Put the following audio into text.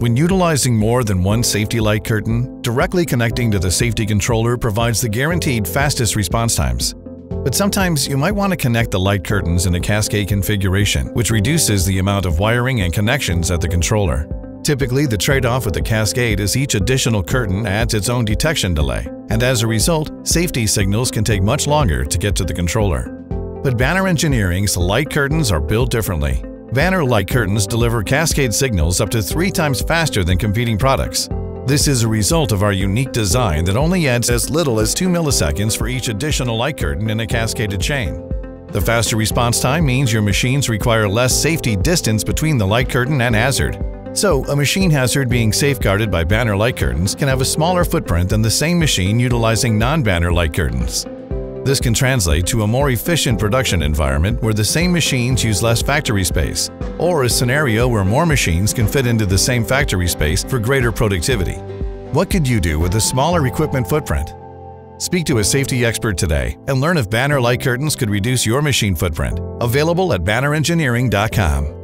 When utilizing more than one safety light curtain, directly connecting to the safety controller provides the guaranteed fastest response times. But sometimes you might want to connect the light curtains in a cascade configuration, which reduces the amount of wiring and connections at the controller. Typically, the trade-off with the cascade is each additional curtain adds its own detection delay, and as a result, safety signals can take much longer to get to the controller. But Banner Engineering's light curtains are built differently. Banner light curtains deliver cascade signals up to three times faster than competing products. This is a result of our unique design that only adds as little as 2 milliseconds for each additional light curtain in a cascaded chain. The faster response time means your machines require less safety distance between the light curtain and hazard. So, a machine hazard being safeguarded by banner light curtains can have a smaller footprint than the same machine utilizing non-banner light curtains. This can translate to a more efficient production environment where the same machines use less factory space, or a scenario where more machines can fit into the same factory space for greater productivity. What could you do with a smaller equipment footprint? Speak to a safety expert today and learn if banner light curtains could reduce your machine footprint. Available at bannerengineering.com.